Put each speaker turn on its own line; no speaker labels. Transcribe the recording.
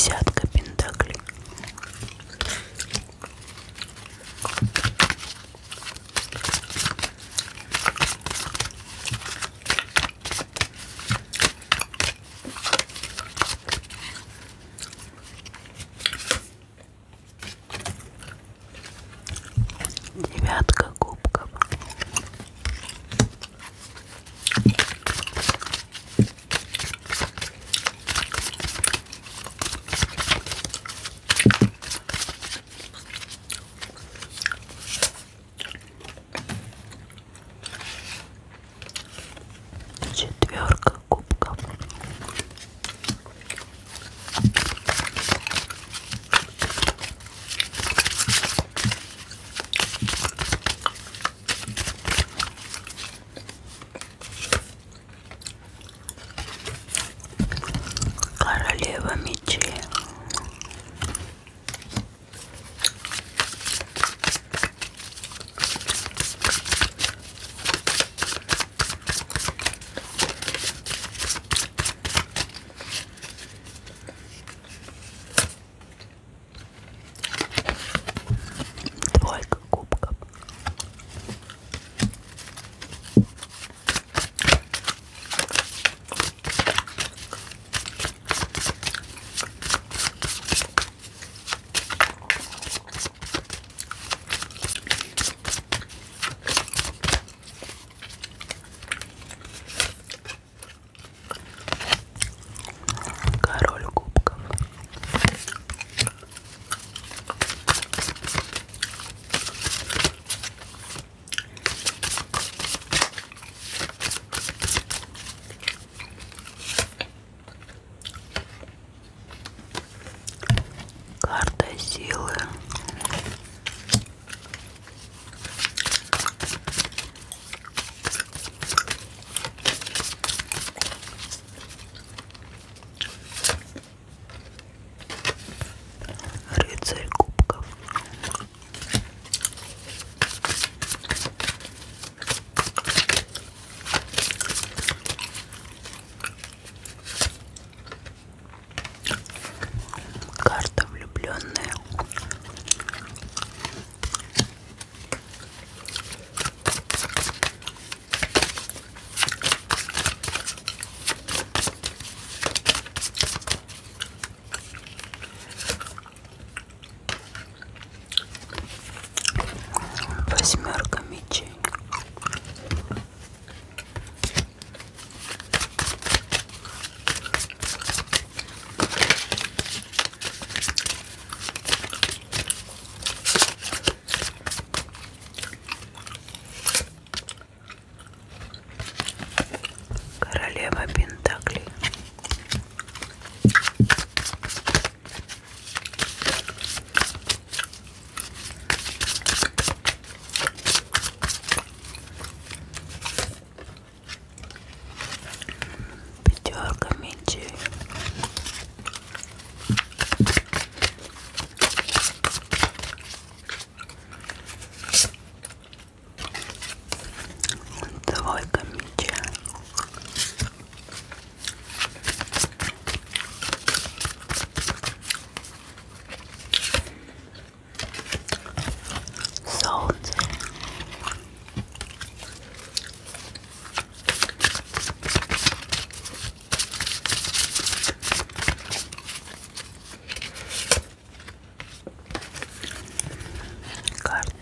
десятка пентаклей. Девятка çıkardı.